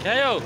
Kayo!